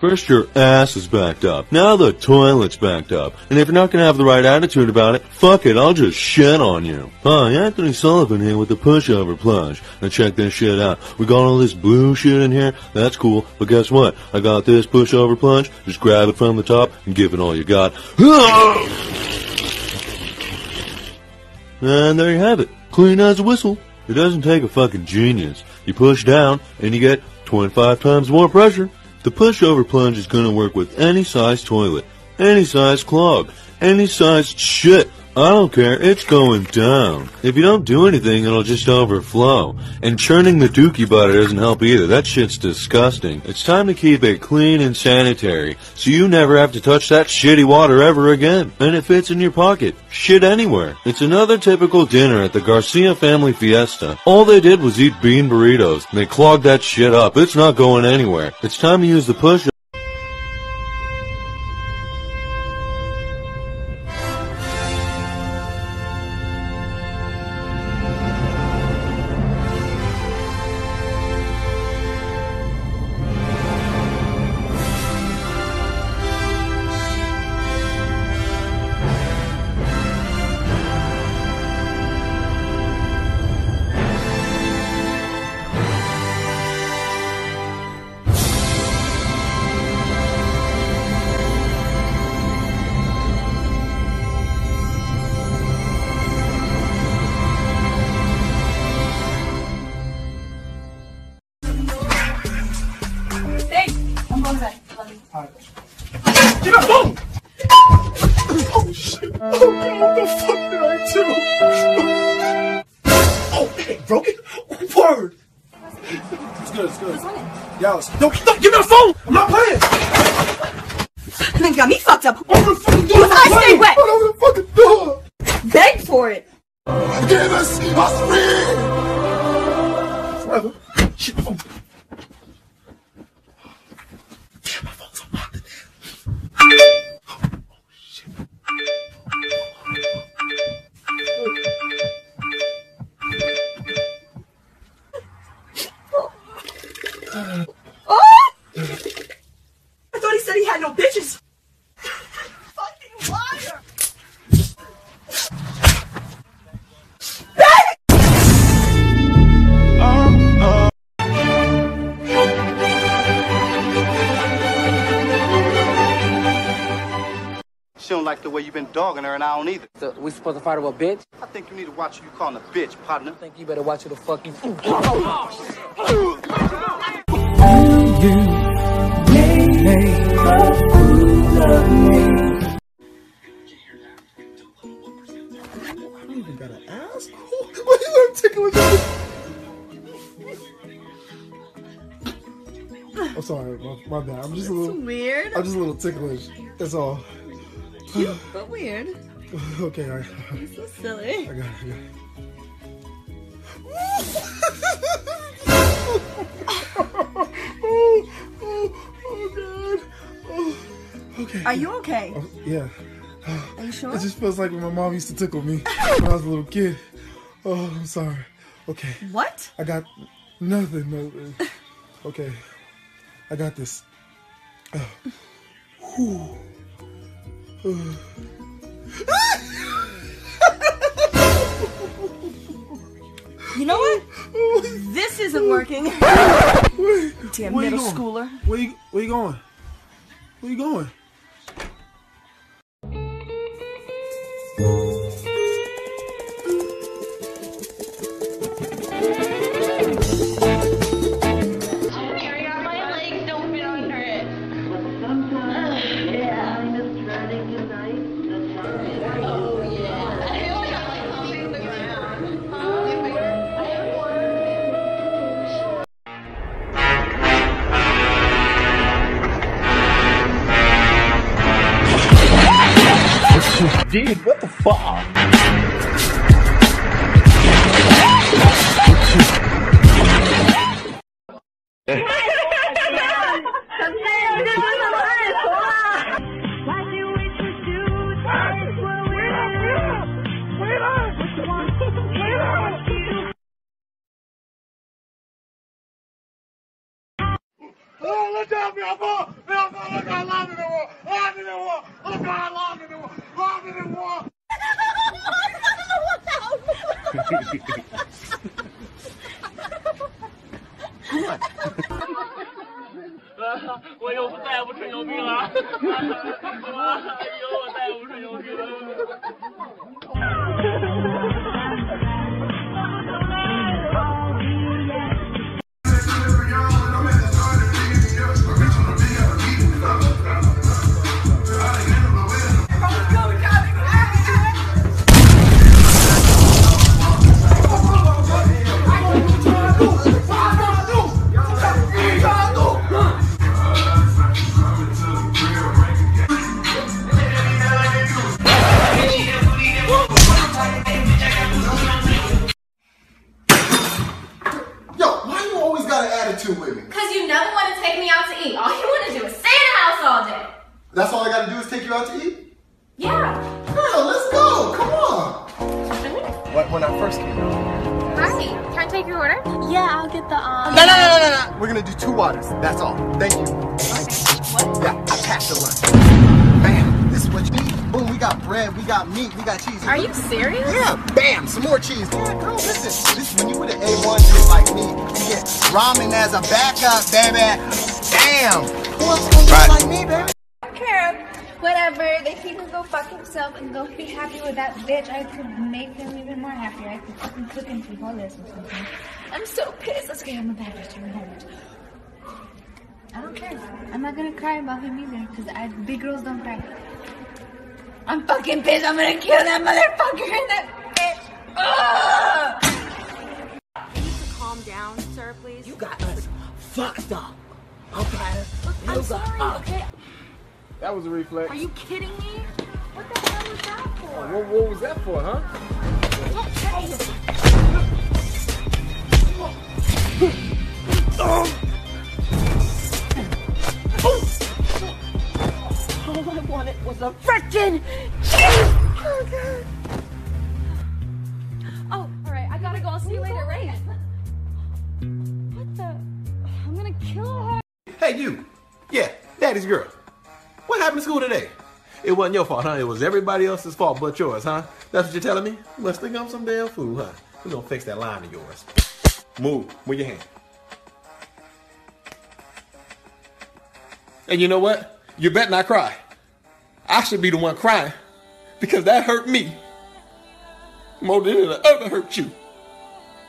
First your ass is backed up. Now the toilet's backed up. And if you're not gonna have the right attitude about it, fuck it, I'll just shit on you. Hi, Anthony Sullivan here with the pushover plunge. Now check this shit out. We got all this blue shit in here. That's cool. But guess what? I got this pushover plunge. Just grab it from the top and give it all you got. And there you have it. Clean as a whistle. It doesn't take a fucking genius. You push down and you get 25 times more pressure. The pushover plunge is going to work with any size toilet, any size clog, any size shit. I don't care, it's going down. If you don't do anything, it'll just overflow. And churning the dookie butter doesn't help either. That shit's disgusting. It's time to keep it clean and sanitary, so you never have to touch that shitty water ever again. And it fits in your pocket. Shit anywhere. It's another typical dinner at the Garcia family fiesta. All they did was eat bean burritos, they clogged that shit up. It's not going anywhere. It's time to use the push Got me fucked up. Open the fucking door! Eyes stay wet. Open the fucking door! Beg for it. Give us a! Forever. Shit, my phone. Damn, my phone's unlocked. Oh, shit. Oh! Dogging her, and I don't either. So we supposed to fight her with a bitch? I think you need to watch who you calling a bitch, partner. I think you better watch who the fuck you. I don't even got an ass. Why you let tickling me? I'm sorry, my, my bad. I'm just a little, Weird. I'm just a little ticklish. That's all. Cute, but weird. Okay, I, So silly. I got it. I got it. oh, oh, oh, God. Oh, okay. Are you okay? Oh, yeah. Are you sure? It just feels like when my mom used to tickle me when I was a little kid. Oh, I'm sorry. Okay. What? I got nothing. nothing. Okay. I got this. Oh. You know what? This isn't working. Damn middle going? schooler. Where you where you going? Where you going? 我我操，我以后再也不吹牛逼了。attitude with me? Because you never want to take me out to eat. All you want to do is stay in the house all day. That's all I gotta do is take you out to eat? Yeah. Hell, let's go. Come on. When, when I first came out. Hi. Can I take your order? Yeah, I'll get the um. No, no, no, no, no, no. We're gonna do two waters. That's all. Thank you. What? Yeah, I packed the lunch. Bam. This is what you need. Boom. We got bread. We got meat. We got cheese. Are you serious? Yeah, bam, some more cheese. Yeah, girl, listen, this is when you with an A1 just like get ramen as a backup, baby. Damn. Who else gonna do Right. like me, baby? I don't care. Whatever. They he can go fuck himself and go be happy with that bitch. I could make him even more happy. I could fucking cook him frijoles or something. I'm so pissed. Okay, I'm a bad bitch. I'm a bad bitch. I don't care. I'm not gonna cry about him either, because I big girls don't cry. I'm fucking pissed. I'm gonna kill that motherfucker and that bitch. Ugh! Fucked up. Okay. I'm sorry. Okay. That was a reflex. Are you kidding me? What the hell was that for? Uh, what, what was that for, huh? All I wanted was a frickin' cheeseburger. Oh, happened to school today? It wasn't your fault, huh? It was everybody else's fault but yours, huh? That's what you're telling me? Must think I'm some damn fool, huh? We're gonna fix that line of yours. Move. Move your hand. And you know what? You better not cry. I should be the one crying because that hurt me more than it ever hurt you.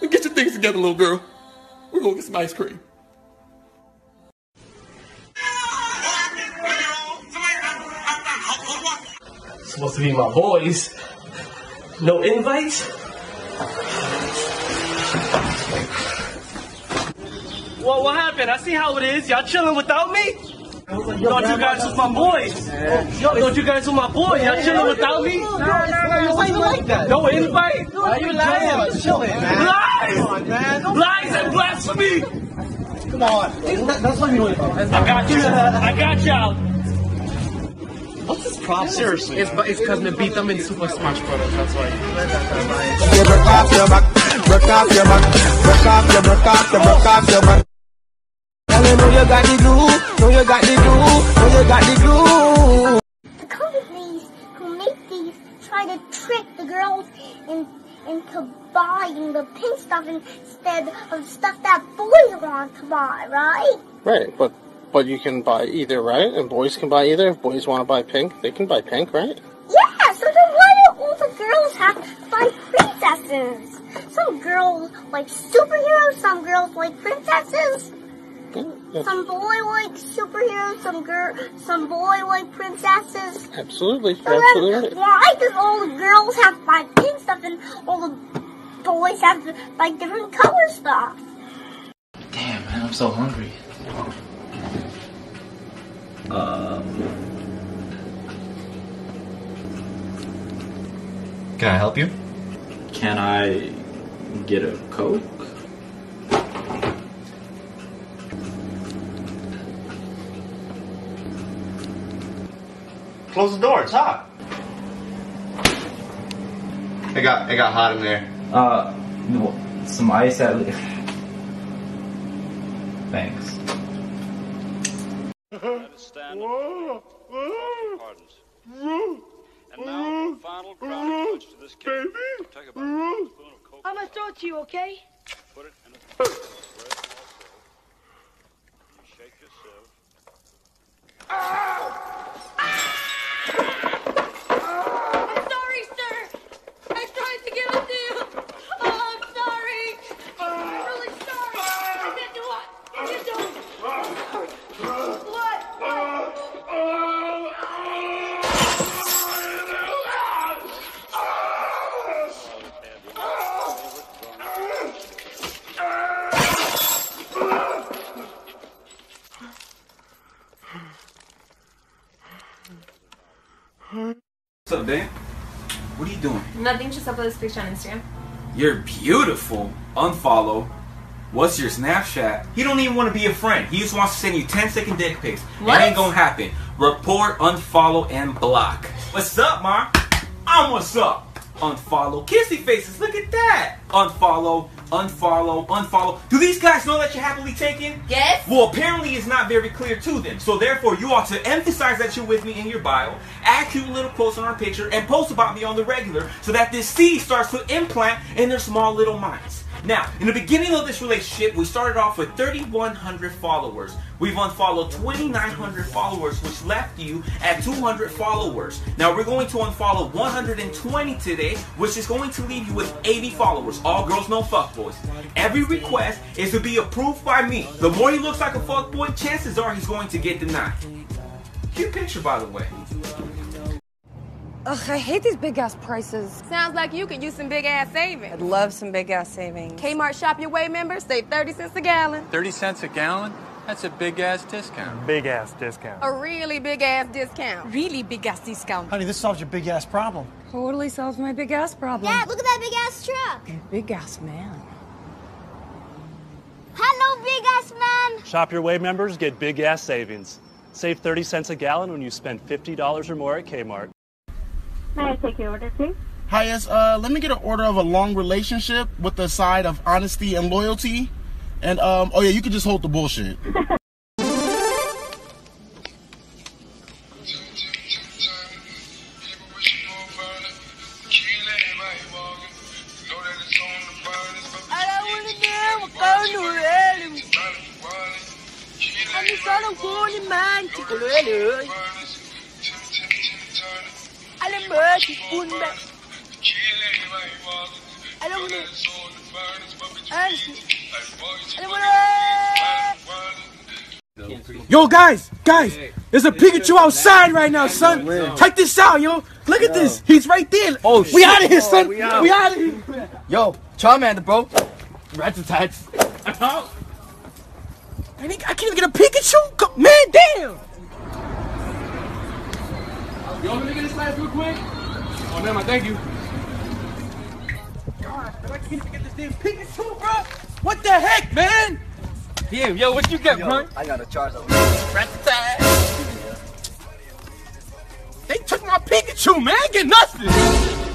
Get your things together, little girl. We're gonna get some ice cream. Supposed to be my boys. No invites? Well, what happened? I see how it is. Y'all chilling without me? Thought you guys was my boys. Yo, thought you guys were my boys. Y'all chilling without me? No, no, no. Why you like that? No invite? Why you lying? Chilling, man. Lies! man. Lies and blasphemy! Come on. That's what you I got you. I got y'all. What's this problem? Seriously. It's it's because they beat them in Super Smash Bros. That's why. You broke off your back, broke off your back, broke off your, broke off your, broke off your back. Girl, you know you got the glue, know you got the glue, know you got the glue. The companies who make these try to trick the girls in, into buying the pink stuff instead of stuff that boys want to buy, right? Right, but but you can buy either, right? And boys can buy either. If boys want to buy pink, they can buy pink, right? Yeah, so then why do all the girls have to buy princesses? Some girls like superheroes, some girls like princesses. Yeah, Some boy like superheroes, some girl, some boy like princesses. absolutely, So absolutely then, right. why does all the girls have to buy pink stuff and all the boys have to buy different color stuff? Damn, man, I'm so hungry. Um. Can I help you? Can I get a Coke? Close the door. It's hot. It got it got hot in there. Uh, no, some ice at least. Thanks. Stand up. Pardons. And now, the final crowning touch to this cake. Take a. Spoon of cold I'm gonna throw it to you, okay? Put it in a square You shake your sieve. I'm What's up, babe? What are you doing? Nothing, just upload this picture on Instagram. You're beautiful. Unfollow. What's your Snapchat? He don't even want to be a friend. He just wants to send you 10 second dick pics. What? It ain't gonna happen. Report, unfollow, and block. What's up, Ma? I'm what's up. Unfollow. Kissy faces. Look at that. Unfollow, unfollow, unfollow. Do these guys know that you're happily taken? Yes. Well, apparently it's not very clear to them. So therefore, you ought to emphasize that you're with me in your bio, add cute little quotes on our picture, and post about me on the regular so that this seed starts to implant in their small little minds. Now, in the beginning of this relationship, we started off with 3,100 followers. We've unfollowed 2,900 followers, which left you at 200 followers. Now, we're going to unfollow 120 today, which is going to leave you with 80 followers. All girls, no fuckboys. Every request is to be approved by me. The more he looks like a fuckboy, chances are he's going to get denied. Cute picture, by the way. Ugh, I hate these big ass prices. Sounds like you could use some big ass savings. I'd love some big ass savings. Kmart Shop Your Way members save 30 cents a gallon. 30 cents a gallon? That's a big ass discount. Big ass discount. A really big ass discount. Really big ass discount. Honey, this solves your big ass problem. Totally solves my big ass problem. Dad, look at that big ass truck. Big ass man. Hello, big ass man. Shop Your Way members get big ass savings. Save 30 cents a gallon when you spend $50 or more at Kmart. May I take your order, please? Hi, yes. Uh, let me get an order of a long relationship with the side of honesty and loyalty. And um, oh yeah, you can just hold the bullshit. Yo, guys, guys, there's a Pikachu outside right now, son. Check this out, yo. Look at this. He's right there. Oh, we out of here, son. We out of here. Yo, Charmander, bro. Rats attacks. I, think I can't even get a Pikachu. Man, damn. Yo, let me get this last real quick. Oh, never mind. Thank you. God, I can't even get this damn Pikachu, bro. What the heck, man? Damn, yo, what you got, Yo, bro? I got a Charizard. They took my Pikachu, man. I get nothing.